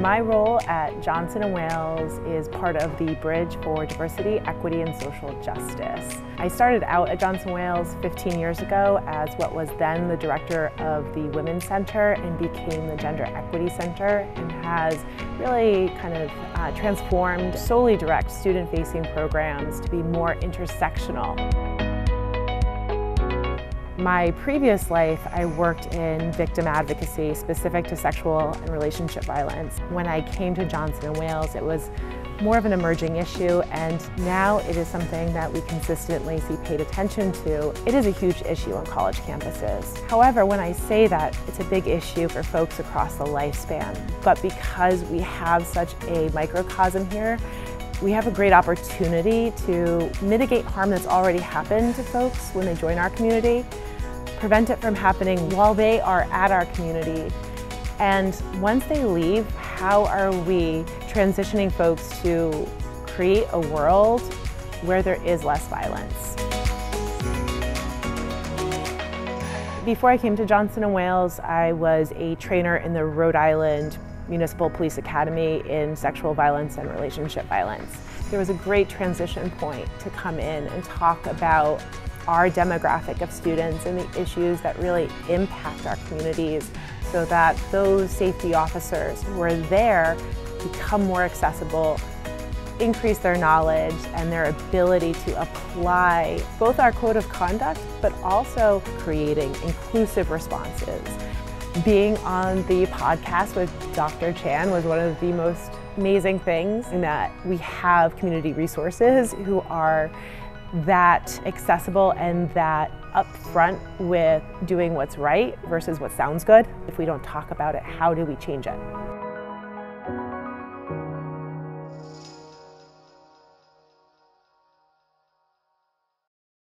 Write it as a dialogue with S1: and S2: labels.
S1: My role at Johnson & Wales is part of the Bridge for Diversity, Equity and Social Justice. I started out at Johnson & Wales 15 years ago as what was then the director of the Women's Center and became the Gender Equity Center and has really kind of uh, transformed solely direct student-facing programs to be more intersectional. My previous life, I worked in victim advocacy specific to sexual and relationship violence. When I came to Johnson & Wales, it was more of an emerging issue and now it is something that we consistently see paid attention to. It is a huge issue on college campuses. However, when I say that, it's a big issue for folks across the lifespan. But because we have such a microcosm here, we have a great opportunity to mitigate harm that's already happened to folks when they join our community prevent it from happening while they are at our community. And once they leave, how are we transitioning folks to create a world where there is less violence? Before I came to Johnson & Wales, I was a trainer in the Rhode Island Municipal Police Academy in sexual violence and relationship violence. There was a great transition point to come in and talk about our demographic of students and the issues that really impact our communities so that those safety officers who are there become more accessible, increase their knowledge and their ability to apply both our code of conduct but also creating inclusive responses. Being on the podcast with Dr. Chan was one of the most amazing things in that we have community resources who are that accessible and that upfront with doing what's right versus what sounds good. If we don't talk about it, how do we change it?